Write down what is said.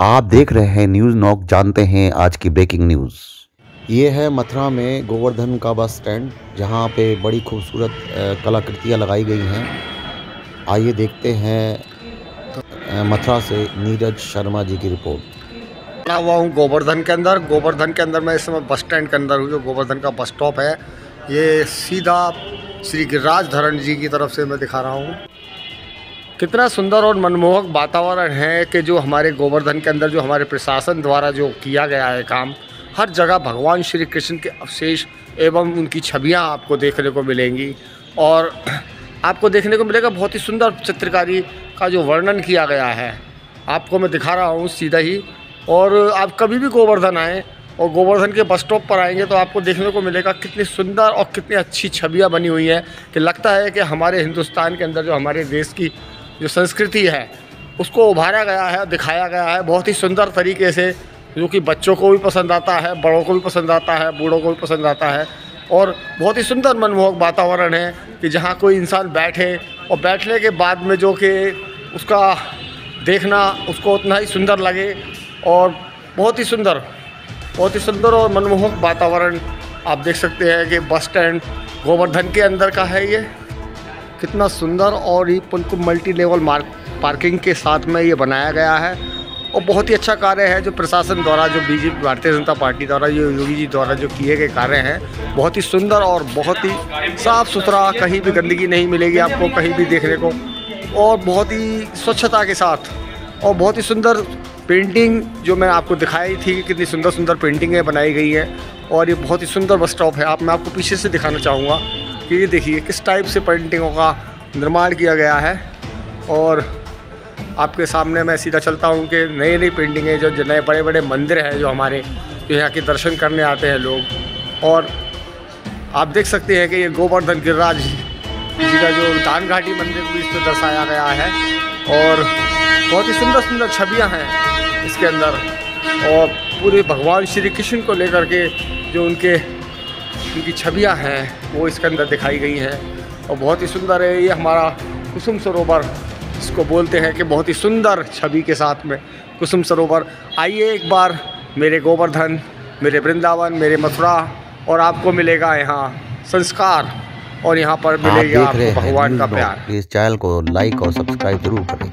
आप देख रहे हैं न्यूज़ नॉक जानते हैं आज की ब्रेकिंग न्यूज़ ये है मथुरा में गोवर्धन का बस स्टैंड जहाँ पे बड़ी खूबसूरत कलाकृतियाँ लगाई गई हैं। आइए देखते हैं मथुरा से नीरज शर्मा जी की रिपोर्ट। खड़ा हुआ हूँ गोवर्धन के अंदर। गोवर्धन के अंदर मैं इस समय बस स्टैंड के अंदर हूँ जो गोवर्धन का बस स्टॉप है। ये सीधा श्री गिरिराज धरण जी की तरफ़ से मैं दिखा रहा हूँ। कितना सुंदर और मनमोहक वातावरण है कि जो हमारे गोवर्धन के अंदर, जो हमारे प्रशासन द्वारा जो किया गया है काम, हर जगह भगवान श्री कृष्ण के अवशेष एवं उनकी छवियाँ आपको देखने को मिलेंगी। और आपको देखने को मिलेगा बहुत ही सुंदर चित्रकारी का जो वर्णन किया गया है। आपको मैं दिखा रहा हूँ सीधा ही। और आप कभी भी गोवर्धन आएँ और गोवर्धन के बस स्टॉप पर आएँगे तो आपको देखने को मिलेगा कितनी सुंदर और कितनी अच्छी छवियाँ बनी हुई हैं कि लगता है कि हमारे हिंदुस्तान के अंदर, जो हमारे देश की जो संस्कृति है, उसको उभारा गया है, दिखाया गया है बहुत ही सुंदर तरीके से, जो कि बच्चों को भी पसंद आता है, बड़ों को भी पसंद आता है, बूढ़ों को भी पसंद आता है। और बहुत ही सुंदर मनमोहक वातावरण है कि जहाँ कोई इंसान बैठे और बैठने के बाद में जो कि उसका देखना उसको उतना ही सुंदर लगे और बहुत ही सुंदर, बहुत ही सुंदर और मनमोहक वातावरण आप देख सकते हैं कि बस स्टैंड गोवर्धन के अंदर का है ये। कितना सुंदर और ये बिल्कुल मल्टी लेवल मार्क पार्किंग के साथ में ये बनाया गया है। और बहुत ही अच्छा कार्य है जो प्रशासन द्वारा, जो बीजेपी भारतीय जनता पार्टी द्वारा, जो योगी जी द्वारा जो किए गए कार्य हैं, बहुत ही सुंदर और बहुत ही साफ़ सुथरा, कहीं भी गंदगी नहीं मिलेगी आपको, कहीं भी देखने को। और बहुत ही स्वच्छता के साथ और बहुत ही सुंदर पेंटिंग जो मैं आपको दिखाई थी कि कितनी सुंदर सुंदर पेंटिंगें बनाई गई हैं। और ये बहुत ही सुंदर बस स्टॉप है। आप मैं आपको पीछे से दिखाना चाहूँगा। कि ये देखिए, किस टाइप से पेंटिंगों का निर्माण किया गया है। और आपके सामने मैं सीधा चलता हूँ कि नई नई पेंटिंगें जो नए बड़े बड़े मंदिर हैं, जो हमारे जो यहाँ के दर्शन करने आते हैं लोग। और आप देख सकते हैं कि ये गोवर्धन गिरिराज जी का जो दान घाटी मंदिर भी इस पर दर्शाया गया है। और बहुत ही सुंदर सुंदर छवियाँ हैं इसके अंदर। और पूरे भगवान श्री कृष्ण को लेकर के जो उनके उनकी छवियाँ हैं वो इसके अंदर दिखाई गई हैं और बहुत ही सुंदर है। ये हमारा कुसुम सरोवर इसको बोलते हैं कि बहुत ही सुंदर छवि के साथ में। कुसुम सरोवर आइए एक बार मेरे गोवर्धन मेरे वृंदावन मेरे मथुरा और आपको मिलेगा यहाँ संस्कार और यहाँ पर मिलेगा आपको भगवान का प्यार। इस चैनल को लाइक और सब्सक्राइब ज़रूर करें।